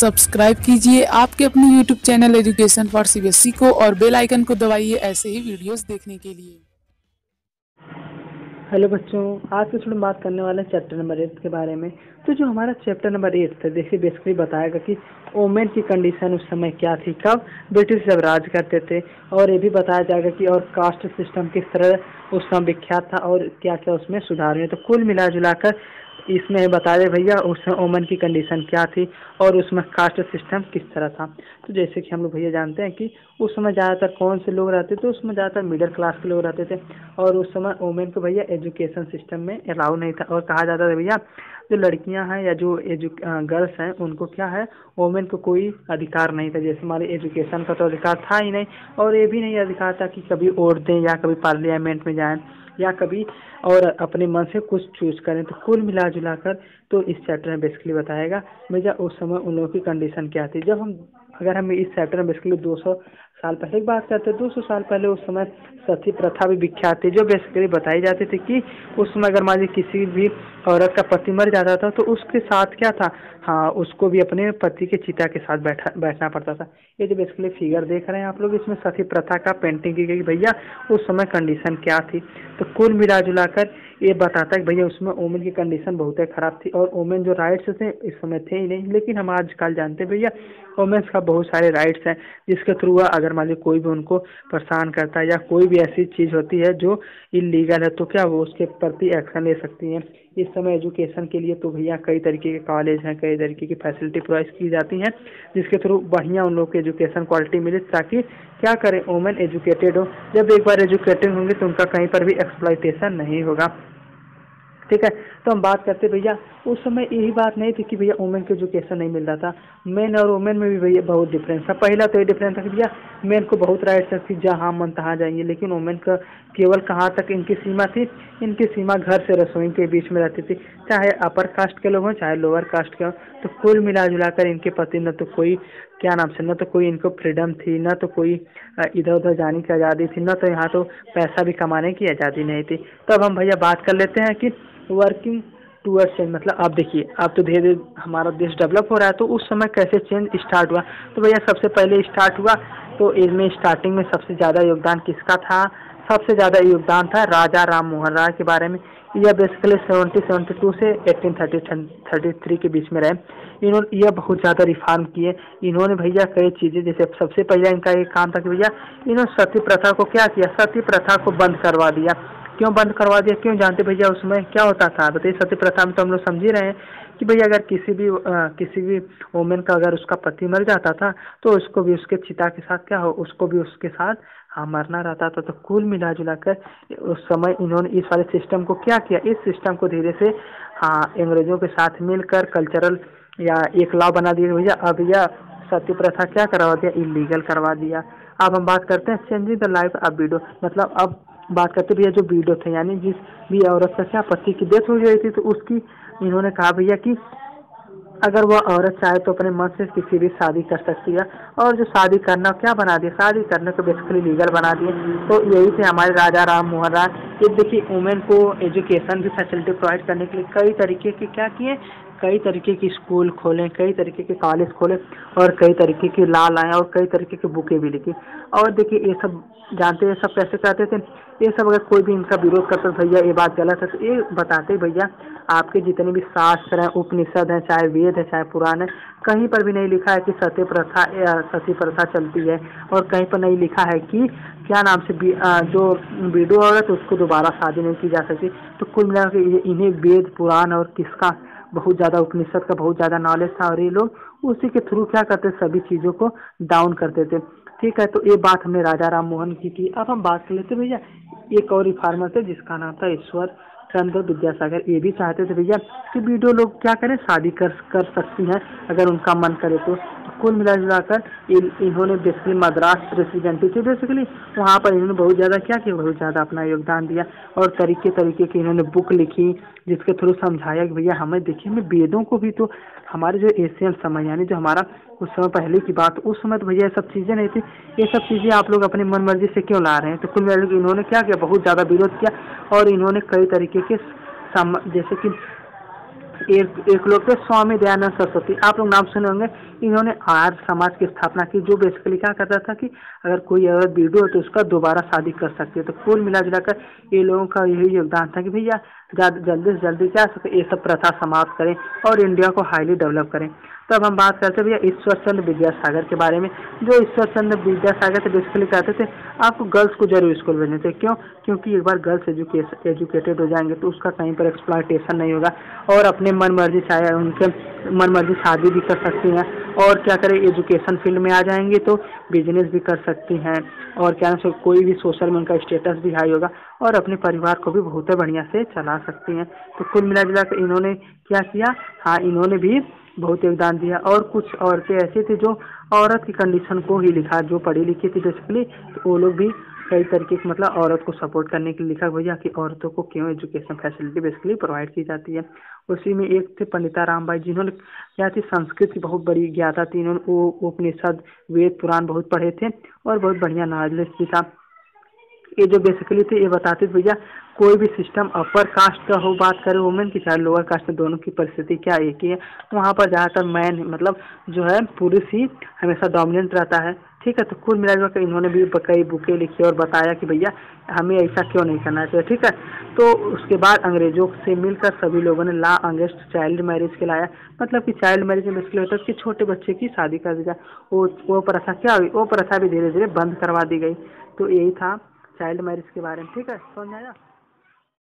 Subscribe कीजिए आपके अपने YouTube channel education for CBSE को और बेल आइकन को दबाइए ऐसे ही वीडियोस देखने के लिए। हेलो बच्चों, आज के थोड़ी बात करने वाले चैप्टर नंबर एट के बारे में। तो जो हमारा चैप्टर नंबर एट था, देखिए बेसिकली बताएगा कि ओमेन की कंडीशन उस समय क्या थी, कब ब्रिटिश जब राज करते थे और ये भी बताया जाएगा कि और कास्ट सिस्टम किस तरह उस समय विख्यात था और क्या क्या उसमें सुधार हुए। तो कुल मिला जुलाकर इसमें बता दे भैया, उसमें ओमन की कंडीशन क्या थी और उसमें कास्ट सिस्टम किस तरह था। तो जैसे कि हम लोग भैया जानते हैं कि उस समय ज़्यादातर कौन से लोग रहते थे? उसमें ज़्यादातर मिडिल क्लास के लोग रहते थे और उस समय वोमेन को भैया एजुकेशन सिस्टम में अलाउ नहीं था। और कहा जाता था भैया, जो लड़कियाँ हैं या जो एजु गर्ल्स हैं, उनको क्या है? वोमेन को कोई अधिकार नहीं था। जैसे हमारे एजुकेशन का तो अधिकार था ही नहीं और ये भी नहीं अधिकार था कि कभी वोट दें या कभी पार्लियामेंट में जाएँ। या कभी और अपने मन से कुछ चूज़ करें तो कुल मिला जुला कर तो इस चैप्टर में बेसिकली बताएगा मेजा उस समय उन लोगों की कंडीशन क्या थी? जब हम, अगर हम इस चैप्टर में बेसिकली 200 साल पहले की बात करते हैं, दो सौ साल पहले उस समय सती प्रथा भी विख्यात थी, जो बेसिकली बताई जाती थी कि उस समय अगर मान लीजिए किसी भी औरत का पति मर जाता था तो उसके साथ क्या था? हाँ उसको भी अपने पति के चिता के साथ बैठा, बैठना पड़ता था। ये जो बेसिकली फिगर देख रहे हैं आप लोग, इसमें सती प्रथा का पेंटिंग की गई भैया उस समय कंडीशन क्या थी? तो कुल मिला जुलाकर ये बताता है कि भैया, उसमें ओमेन की कंडीशन बहुत ही ख़राब थी और ओमेन जो राइट्स थे, इस समय थे ही नहीं। लेकिन हम आजकल जानते हैं, भैया वोमेंस का बहुत सारे राइट्स हैं, जिसके थ्रू अगर मान लीजिए कोई भी उनको परेशान करता है या कोई भी ऐसी चीज़ होती है जो इलीगल है तो क्या वो उसके प्रति एक्शन ले सकती हैं? इस समय एजुकेशन के लिए तो भैया कई तरीके के कॉलेज हैं, कई तरीके की फैसिलिटी प्रोवाइड की जाती हैं, जिसके थ्रू बढ़िया उन लोग की एजुकेशन क्वालिटी मिले, ताकि क्या करें वोमेन एजुकेटेड हो। जब एक बार एजुकेटेड होंगे तो उनका कहीं पर भी एक्सप्लाइटेशन नहीं होगा। ठीक है? तो हम बात करते भैया, उस समय यही बात नहीं थी कि भैया वुमेन को एजुकेशन नहीं मिल रहा था। मेन और वुमेन में भी भैया बहुत डिफरेंस था। पहला तो ये डिफरेंस था कि भैया मेन को बहुत राइट था कि जहाँ मन तहाँ जाएँगे, लेकिन वुमेन का केवल कहाँ तक इनकी सीमा थी? इनकी सीमा घर से रसोई के बीच में रहती थी। चाहे अपर कास्ट के लोग हों, चाहे लोअर कास्ट के हों तो कुल मिला जुलाकर इनके पति न तो कोई, क्या नाम से, न तो कोई इनको फ्रीडम थी, न तो कोई इधर उधर जाने की आज़ादी थी, न तो यहाँ तो पैसा भी कमाने की आज़ादी नहीं थी। तो अब हम भैया बात कर लेते हैं कि वर्किंग टूवर्ड चेंज मतलब आप देखिए, अब तो धीरे धीरे हमारा देश डेवलप हो रहा है तो उस समय कैसे चेंज स्टार्ट हुआ? तो भैया, सबसे पहले स्टार्ट हुआ तो इसमें स्टार्टिंग में सबसे ज़्यादा योगदान किसका था? सबसे ज़्यादा योगदान था राजा राम मोहन राय के बारे में। यह बेसिकली सेवेंटी सेवेंटी टू से एटीन थर्टी थर्टी थ्री के बीच में रहे। इन्होंने यह बहुत ज़्यादा रिफॉर्म किए। इन्होंने भैया कई चीज़ें, जैसे सबसे पहले इनका एक काम था कि भैया, इन्होंने सती प्रथा को क्या किया? सती प्रथा को बंद करवा दिया। क्यों बंद करवा दिया? क्यों जानते भैया उसमें क्या होता था? बताइए सत्य प्रथा में तो हम लोग समझ ही रहे हैं कि भैया अगर किसी भी आ, किसी भी वोमेन का अगर उसका पति मर जाता था तो उसको भी उसके चिता के साथ क्या हो उसको भी उसके साथ हाँ मरना रहता था। तो कुल मिला जुला कर उस समय इन्होंने इस वाले सिस्टम को क्या किया? इस सिस्टम को धीरे से हाँ अंग्रेज़ों के साथ मिलकर कल्चरल या एक लॉ बना दिया भैया अब यह सत्य प्रथा क्या करवा दिया? इलीगल करवा दिया। अब हम बात करते हैं चेंजिंग द लाइफ अब वीडियो मतलब अब बात करते भैया, जो वीडियो थे, यानी जिस भी औरत का क्या पति की डेथ हो गई थी तो उसकी इन्होंने कहा भैया कि अगर वह औरत चाहे तो अपने मन से किसी भी शादी कर सकती है। और जो शादी करना, क्या बना दिया? शादी करने को बेसिकली लीगल बना दिए तो यही थे हमारे राजा राम मोहन राय ये देखिए वुमेन को एजुकेशन की फैसिलिटी प्रोवाइड करने के लिए कई तरीके के क्या किए? कई तरीके की स्कूल खोलें, कई तरीके के कॉलेज खोले और कई तरीके की लॉ लाएँ और कई तरीके की बुकें भी लिखी। और देखिए, ये सब जानते हैं सब कैसे कहते थे? ये सब अगर कोई भी इनका विरोध करता भैया, ये बात गलत है। तो ये बताते भैया, आपके जितने भी शास्त्र हैं, उपनिषद हैं, चाहे वेद है, चाहे पुराण है, कहीं पर भी नहीं लिखा है कि सत्य प्रथा सती प्रथा चलती है। और कहीं पर नहीं लिखा है कि क्या नाम से जो वीडियो औरत उसको दोबारा शादी नहीं की जा सकती। तो कुल मिलाकर इन्हें वेद, पुराण और किसका बहुत ज़्यादा उपनिषद का बहुत ज़्यादा नॉलेज था और ये लोग उसी के थ्रू क्या करते, सभी चीज़ों को डाउन करते थे ठीक है तो ये बात हमने राजा राम मोहन की थी। अब हम बात कर लेते भैया, एक और रिफार्मर थे जिसका नाम था ईश्वर चंद्र विद्यासागर। ये भी चाहते थे भैया कि वीडियो लोग क्या करें, शादी कर कर सकती हैं, अगर उनका मन करे तो। कुल मिला जुलाकर इन्होंने बेसिकली मद्रास प्रेसिडेंटी थी बेसिकली वहाँ पर इन्होंने बहुत ज़्यादा क्या किया, बहुत ज़्यादा अपना योगदान दिया और तरीके तरीके की इन्होंने बुक लिखी, जिसके थ्रू समझाया कि भैया हमें देखिए, हमें वेदों को भी तो हमारे जो एशियन समय, यानी जो हमारा उस समय पहले की बात, उस समय तो भैया ये सब चीज़ें नहीं थी। ये सब चीज़ें आप लोग अपनी मन मर्ज़ी से क्यों ला रहे हैं? तो कुल मिला इन्होंने क्या किया, बहुत ज़्यादा विरोध किया और इन्होंने कई तरीके के जैसे कि एक एक लोग थे, स्वामी दयानंद सरस्वती। आप लोग नाम सुने होंगे। इन्होंने आर समाज की स्थापना की, जो बेसिकली क्या करता था कि अगर कोई अगर बीडो है तो उसका दोबारा शादी कर सकती है। तो कुल मिला जुलाकर ये लोगों का यही योगदान था कि भैया जल्दी से जल्दी क्या सके ये सब प्रथा समाप्त करें और इंडिया को हाईली डेवलप करें। तो अब हम बात करते हैं भैया ईश्वर चंद्र विद्यासागर के बारे में, जो ईश्वर चंद्र विद्यासागर थे बेसिकली कहते थे, आपको गर्ल्स को ज़रूर स्कूल भेजने थे। क्यों? क्योंकि एक बार गर्ल्स एजुकेशन एजुकेटेड हो जाएँगे तो उसका कहीं पर एक्सप्लाइटेशन नहीं होगा और अपने मन मर्ज़ी चाहे उनके मन मर्ज़ी शादी भी कर सकती हैं। और क्या करें एजुकेशन फ़ील्ड में आ जाएँगे तो बिज़नेस भी कर सकती हैं। और क्या नाम कोई भी सोशल में उनका स्टेटस भी हाई होगा और अपने परिवार को भी बहुत बढ़िया से चला सकती हैं। तो कुल मिला जुला कर इन्होंने क्या किया? हाँ इन्होंने भी बहुत योगदान दिया। और कुछ औरतें ऐसी थी जो औरत की कंडीशन को ही लिखा, जो पढ़ी लिखी थी बेसिकली तो वो लोग भी कई तरीके से मतलब औरत को सपोर्ट करने के लिए लिखा, भैया कि औरतों को क्यों एजुकेशन फैसिलिटी बेसिकली प्रोवाइड की जाती है। उसी में एक थे पंडिता राम भाई जिन्होंने क्या थी, संस्कृत की बहुत बड़ी ज्ञाता थी। इन्होंने वो उपनिषद, वेद, पुराण बहुत पढ़े थे और बहुत बढ़िया नॉलेज भी था। ये जो बेसिकली थे, ये बताते थे भैया, कोई भी सिस्टम अपर कास्ट का हो, बात करें वुमेन की, चाहे लोअर कास्ट दोनों की परिस्थिति क्या एक ही है, वहाँ पर ज़्यादातर मैन मतलब जो है, पुरुष ही हमेशा डोमिनेंट रहता है। ठीक है तो कुल मिला कर इन्होंने भी कई बुकें लिखी और बताया कि भैया, हमें ऐसा क्यों नहीं करना चाहिए, ठीक है? तो उसके बाद अंग्रेज़ों से मिलकर सभी लोगों ने ला अंगेस्ट चाइल्ड मैरिज के लाया। मतलब कि चाइल्ड मैरिज में इसलिए होता है कि छोटे बच्चे की शादी कर दी जाए। वो वो प्रथा क्या हुई? वो प्रथा भी धीरे धीरे बंद करवा दी गई। तो यही था चाइल्ड मैरिज के बारे में, ठीक है? समझ आया?